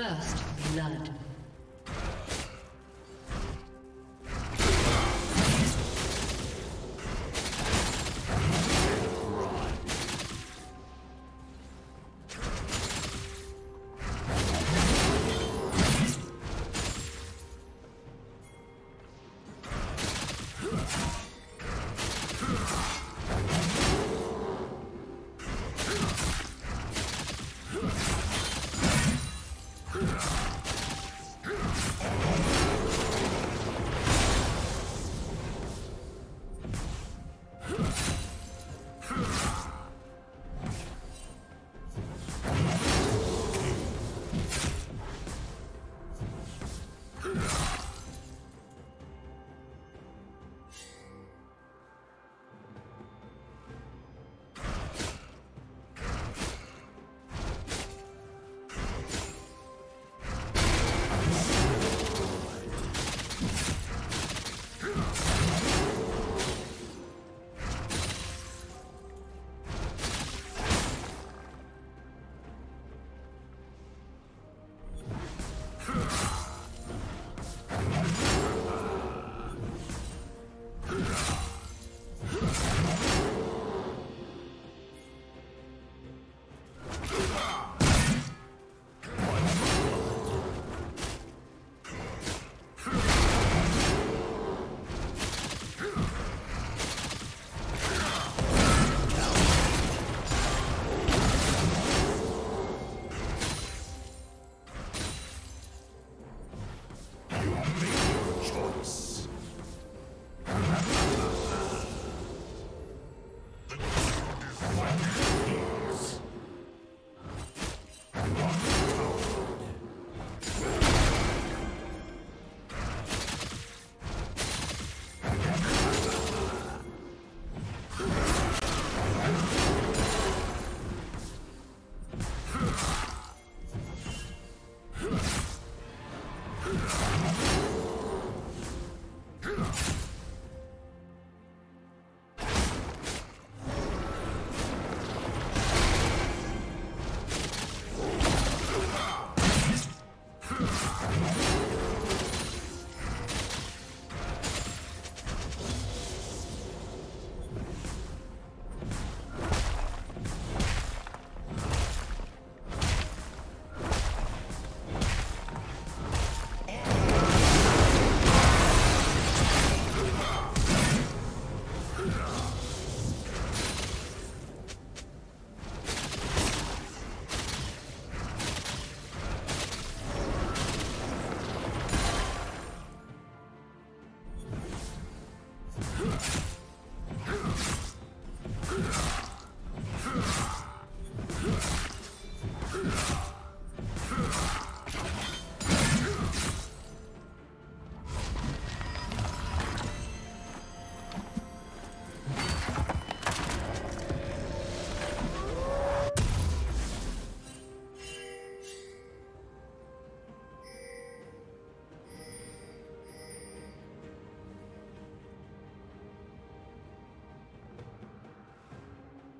First blood.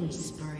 Killing spree.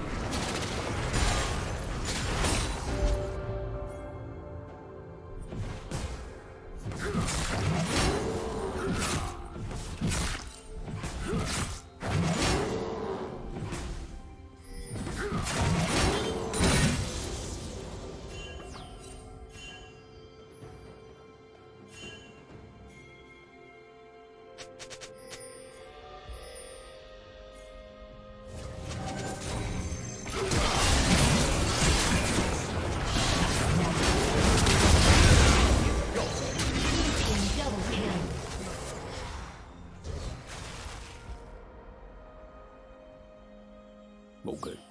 冇嘅。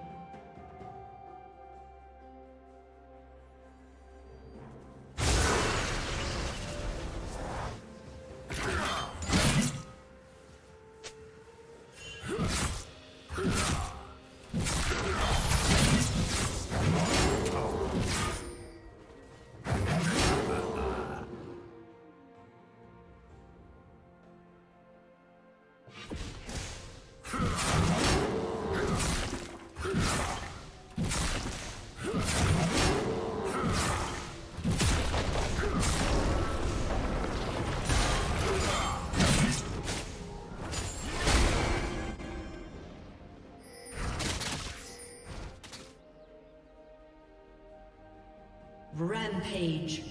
Rampage.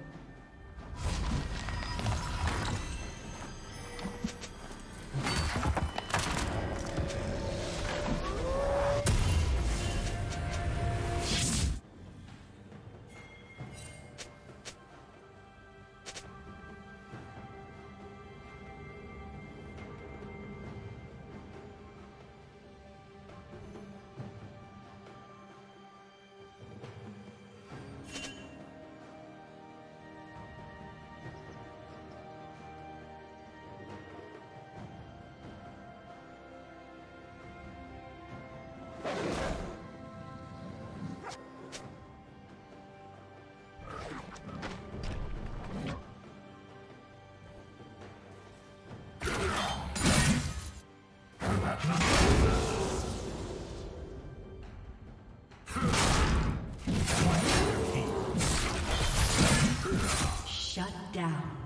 Shut down.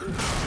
Rampage.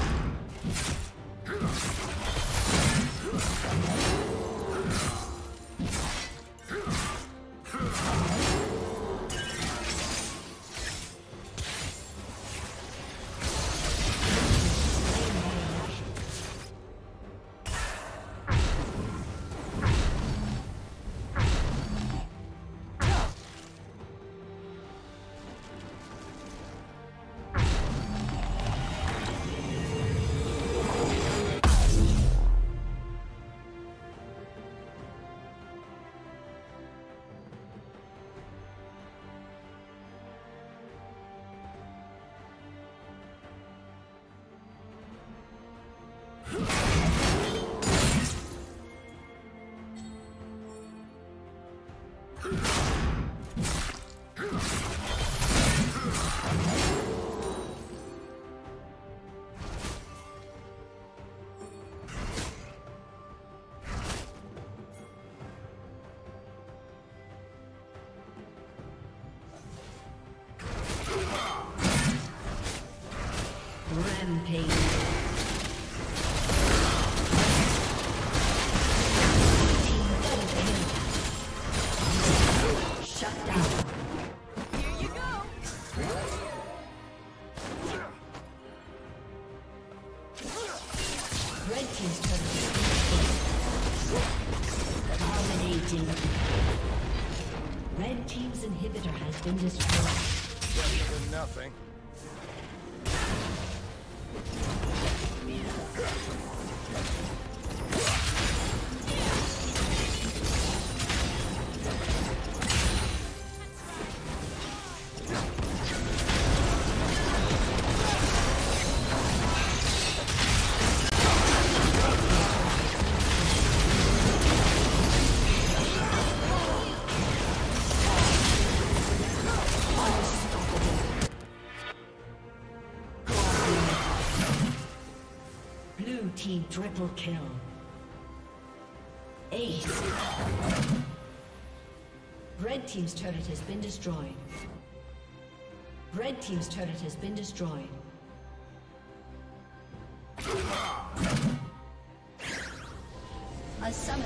Triple kill. Ace. Red Team's turret has been destroyed. Red Team's turret has been destroyed. A summoner